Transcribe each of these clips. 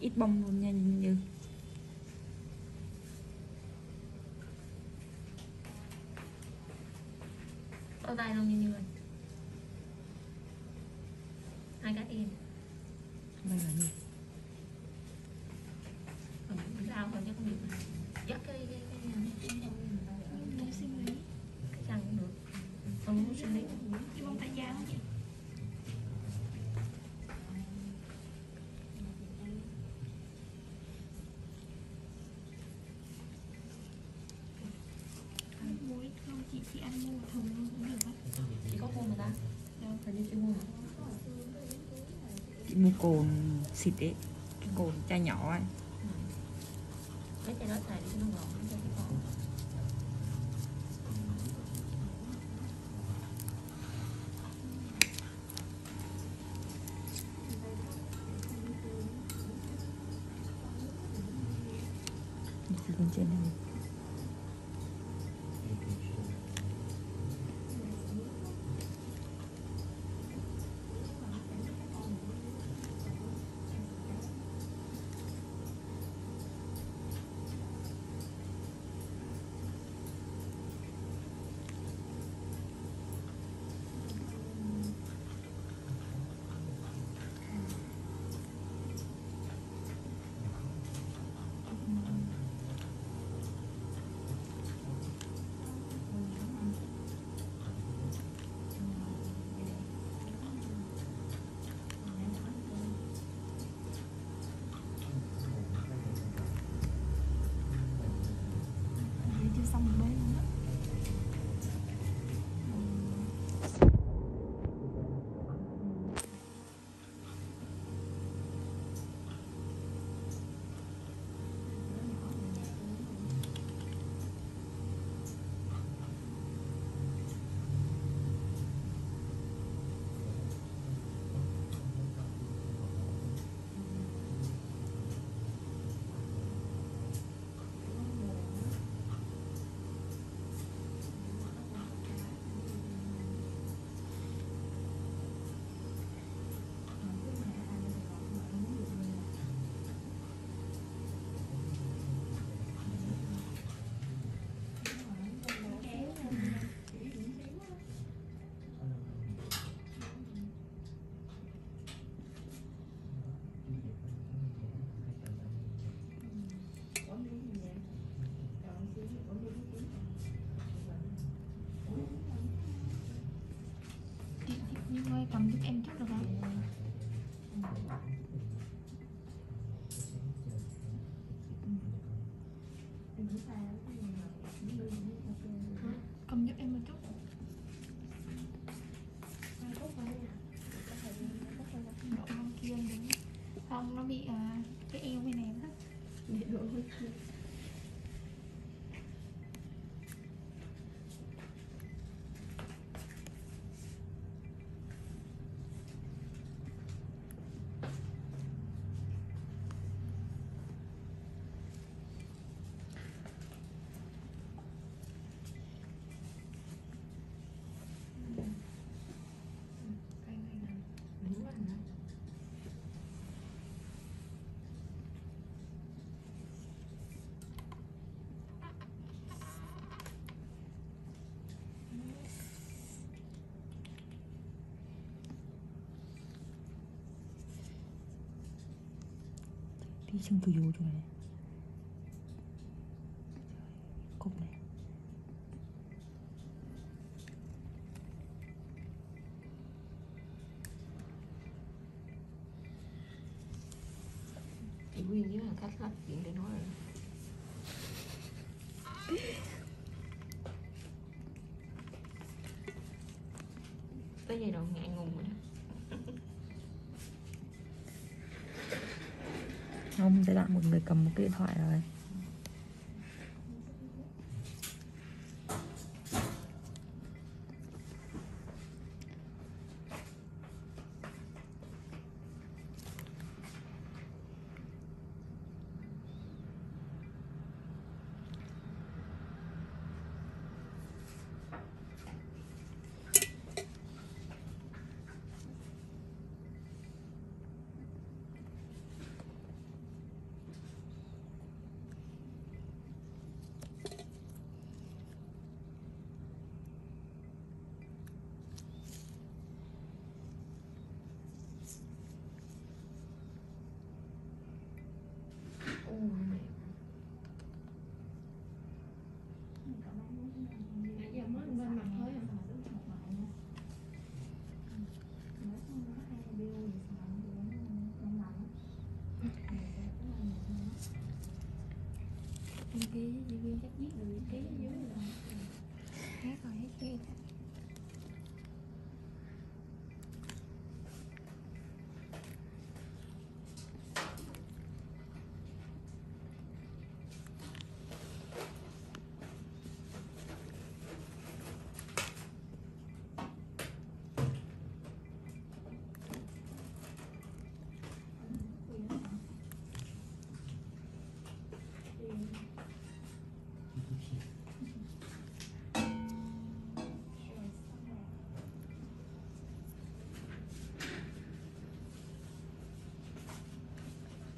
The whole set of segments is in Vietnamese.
chị ít bông luôn nha như. Bao tay luôn như như vậy. Hai cái yên đây là gì còn rau thôi chứ không được dắt cái cái cái Lấy sinh lý cái răng cũng được. Không muốn sinh lý Cái bông tay dao vậy Ăn muối không chị chị ăn mua thùng luôn cũng được á chỉ có mua mà ta đâu phải đi chưa mua hả chị mua cồn xịt ấy cái cồn chai nhỏ ấy. Cái đó xài đi nó ngọt trên này Không, nó bị uh, cái eo bên này đó. Để Cái này là đúng rồi nè cho này cục này chị Nguyên với là cách lắp chuyện để nói rồi tới giai đoạn không giai đoạn một người cầm một cái điện thoại rồi. Chị ghi viên chắc viết được ký ở dưới rồi hát rồi hết kia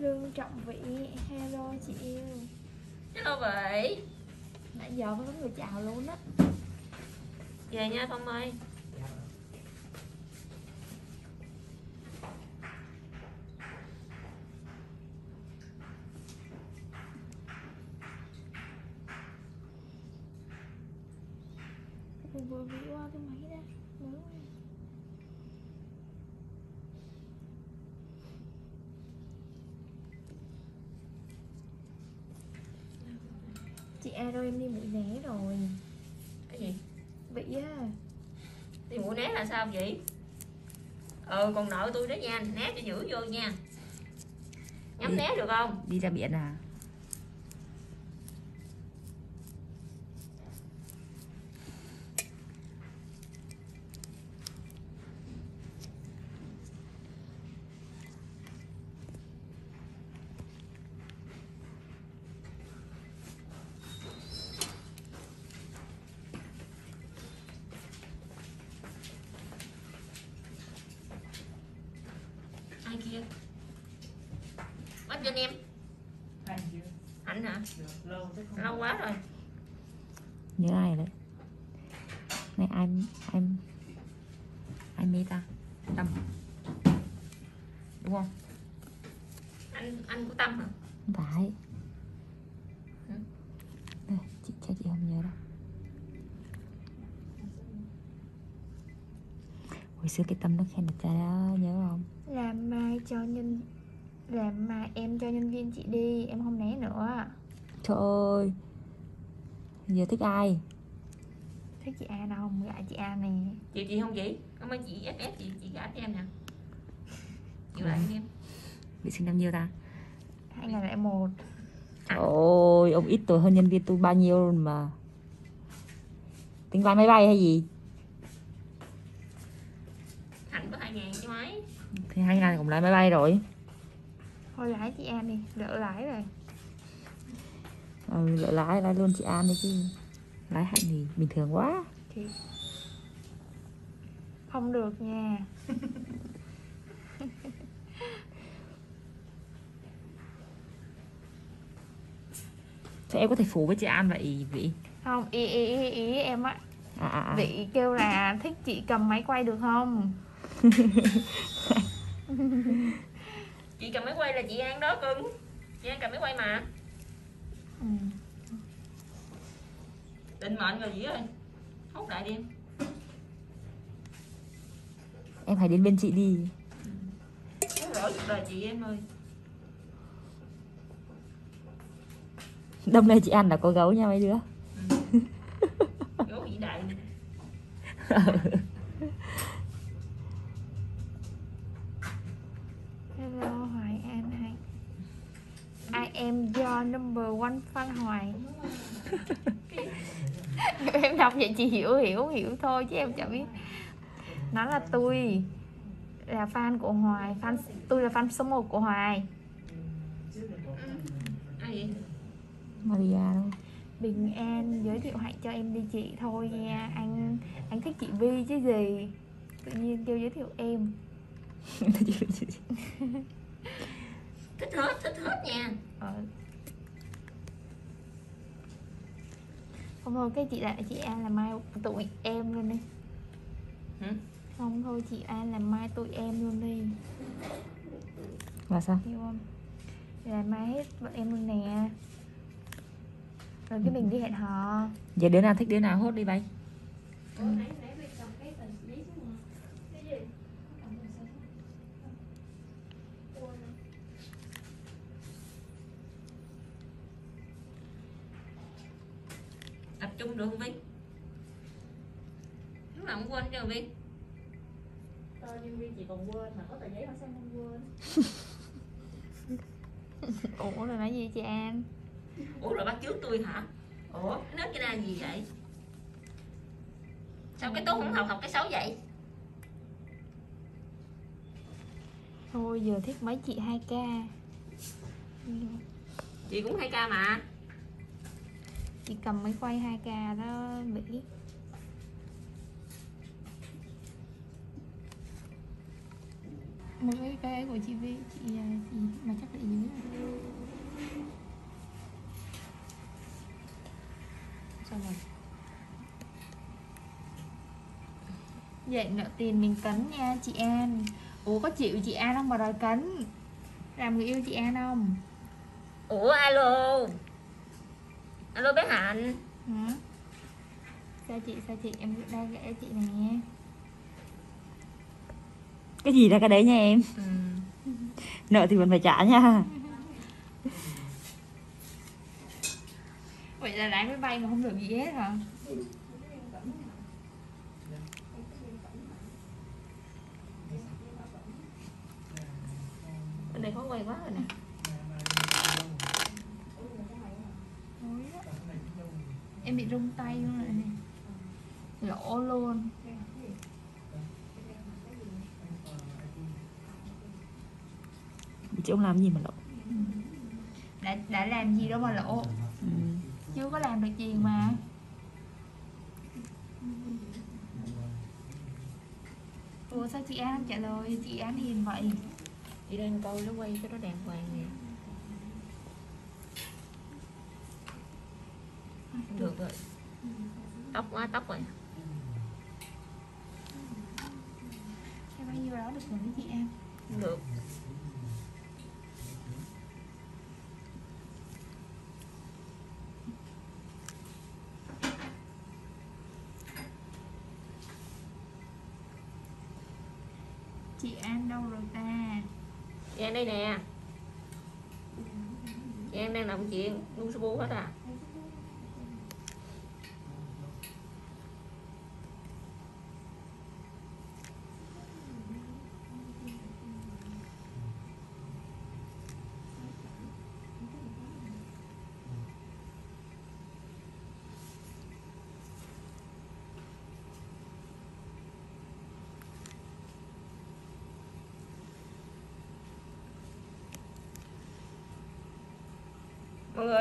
lương trọng vị hello chị yêu. Hello vậy nãy giờ có người chào luôn á. Về nha phong ơi vừa vừa bị qua cái máy đó mới qua. A đâu em đi mũi né rồi. Cái gì? Bị á. Đi mũi né là sao vậy? Ừ còn nợ tôi đó nha. Né cho giữ vô nha. Nhắm Ừ. né được không? Đi ra biển à ai kia bắt cho em Anh chứ hạnh hả được lâu chứ không lâu quá rồi nhớ ai đấy? Này ai ai ai mê ta? Tâm. Đúng không? Anh anh của tâm hả? Không phải. Ừ. Đây, chị chắc chị không nhớ đâu. Hồi xưa cái tâm nó khen được trai đó nhớ không? Làm mai cho nhân làm mà em cho nhân viên chị đi em không né nữa. Trời ơi giờ thích ai? Thích chị A đâu không gạ chị A này chị chị không chị cảm ơn chị ép ép chị chị gả cho em nè. Chịu lại em. Bị sinh năm nhiêu ta. hai ngày lại một. Trời ơi ông ít tuổi hơn nhân viên tôi bao nhiêu mà. Tính lái máy bay hay gì? Hạnh có hai ngàn chứ mấy. Thì hai ngàn cũng lái máy bay rồi. Thôi lái chị A đi đỡ lái rồi ừ, lỡ lái lái luôn chị An đi chứ. Lái hạnh thì bình thường quá. Thì không được nha. Thế em có thể phủ với chị An vậy vị không ý ý ý, ý em á. À, à, à. vị kêu là thích chị cầm máy quay được không? Chị cầm máy quay là chị an đó cưng. Chị an cầm máy quay mà ừ. định mệnh rồi dĩ ơi. Hốt đại đi em. Em hãy đến bên chị đi. Có lỗi đời chị em ơi. Đông nay chị An là có gấu nha mấy đứa. Gấu vĩ đại hoài. Em đọc vậy chị hiểu hiểu hiểu thôi chứ em chẳng biết. Nó là tôi là fan của hoài fan tôi là fan số 1 của hoài. Maria đâu. Bình an giới thiệu hạnh cho em đi chị thôi nha. Anh anh thích chị vi chứ gì? Tự nhiên kêu giới thiệu em. Thích hết thích hết nha. Ờ. không thôi cái chị lại chị An là mai tụi em luôn đi. Hử? không thôi chị An là mai tụi em luôn đi. Là sao? Hiểu không? Là mai hết bọn em luôn nè. Rồi cái mình đi hẹn hò. Giờ đứa nào thích đứa nào hốt đi bay chung được không Vi lúc nào cũng quên chưa Vi Ờ, nhân viên chị còn quên mà có tờ giấy mà sao không quên? Ủa rồi nói gì chị An? Ủa rồi bắt trước tôi hả? Ủa cái nết cái na gì vậy? Sao cái tốt không học học cái xấu vậy? Thôi giờ thích mấy chị 2k chị cũng hay ca mà chị cầm mấy quay 2k đó bị một cái cái của chị Vi chị à, chị mà chắc là gì nữa sao rồi? Vậy nợ tiền mình cấn nha chị An. Ủa có chịu chị An không mà đòi cấn? Làm người yêu chị An không? Ủa alo alo bé hạnh. Hả? Sao chị sao chị? Em đang gửi chị nè cái gì là cái đấy nha em. Ừ. nợ thì vẫn phải trả nha. Vậy là lái máy bay mà không được gì hết hả bên đây khó quay quá rồi nè Ôi á. em bị rung tay luôn rồi nè lỗ luôn chị ông làm gì mà lộ đã đã làm gì đâu mà lỗ. Ừ. chưa có làm được gì mà. Ủa sao chị An trả lời? Chị An hiền vậy. Chị đang coi nó quay cái đó đàng hoàng nè. Được rồi. Tóc quá tóc rồi. Cái bao nhiêu đó được rồi với chị An. Được chị An đâu rồi ta chị đây nè. Chị đang làm chuyện nu su bu hết à.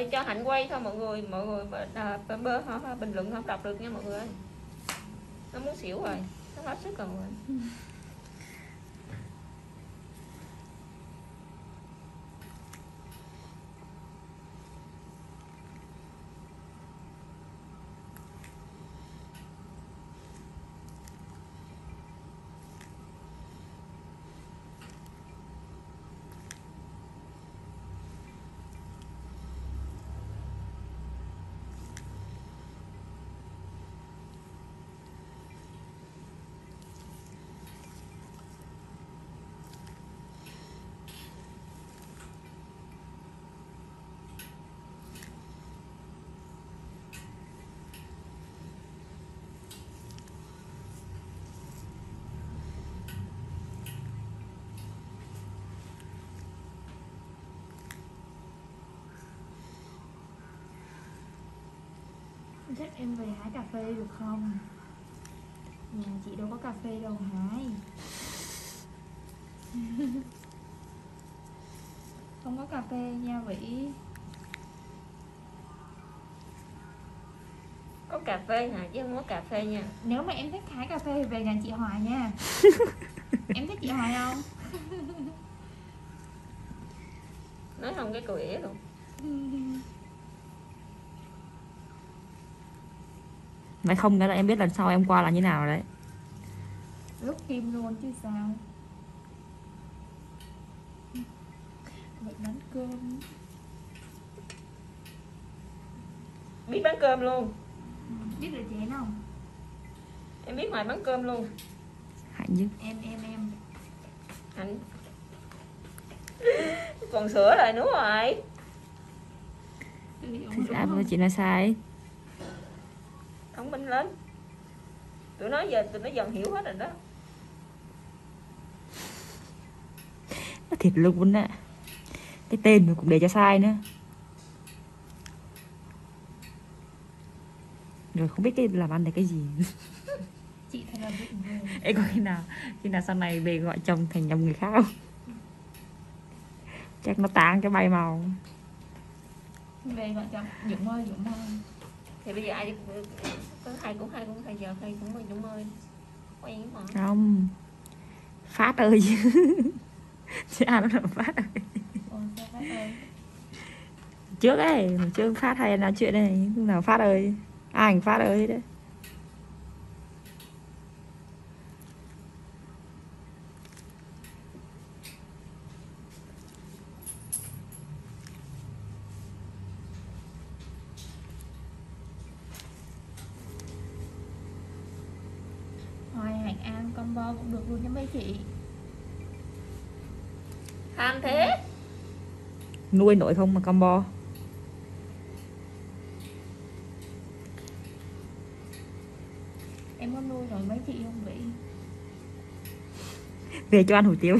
Mọi cho hạnh quay thôi mọi người mọi người à, bơ, bơ, hả, bình luận không đọc được nha mọi người. Nó muốn xỉu rồi nó hết sức rồi mọi người. Chắc em về hái cà phê được không? Nhà chị đâu có cà phê đâu hái không có cà phê nha vĩ. Có cà phê hả? Chứ không có cà phê nha. Nếu mà em thích hái cà phê thì về nhà chị Hoài nha. Em thích chị Hoài không? Nói không cái cười ỉa luôn Nói không cái là em biết lần sau em qua là như nào rồi đấy. Lúc kim luôn chứ sao? Vậy đánh cơm. Biết bán cơm luôn. Biết rửa chén không? Em biết ngoài bán cơm luôn. Hạnh chứ. Em em em. Hạnh. Còn sữa rồi. Rồi đúng dạ không? chị nói sai thông minh lên. Tụi nó giờ tụi nó dần hiểu hết rồi đó. Nó thiệt luôn á. Cái tên mà cũng để cho sai nữa. Rồi không biết cái làm ăn được cái gì. Chị thật là Ê có khi nào khi nào sau này về gọi chồng thành nhầm người khác không? Chắc nó tán cái bay màu. Về gọi chồng dũng ơi dũng ơi thì bây giờ ai có hai cũng hai cũng hai giờ hai cũng mười dũng ơi. Quen mà. Không. Phát ơi. Chứ nó là phát ơi. Trước ấy trước phát hay nói chuyện này lúc nào phát ơi? Ai cũng phát ơi đấy hoài hạnh an combo cũng được luôn nha mấy chị. Tham thế. Nuôi nổi không mà combo? Em có nuôi rồi mấy chị không bị về cho ăn hủ tiếu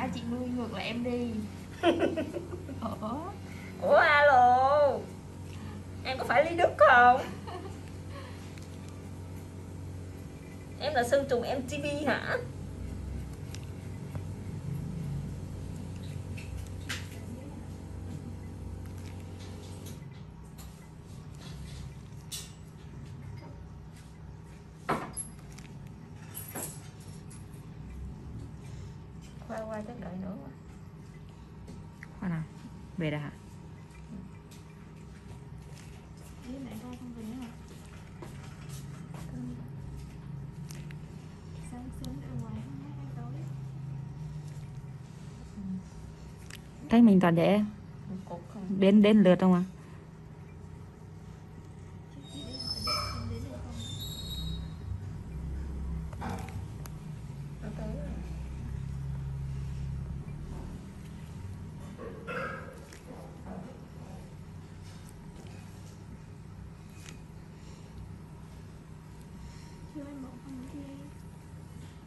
ba chị nuôi ngược lại em đi. Ờ ủa alo? Em có phải lý đức không? Em là sơn trùng mtv hả qua qua chắc đợi nữa. Khoa nào về đã hả? Thấy mình toàn để đến đến lượt không à Chắc chị để hỏi em đến được không? nó tới rồi. Chưa em bỏ không đi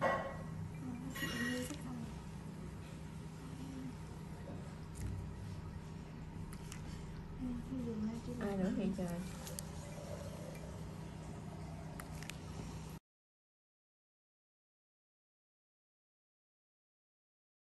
Ờ, chị em nuôi sắp xong rồi. Em không dùng hai chữ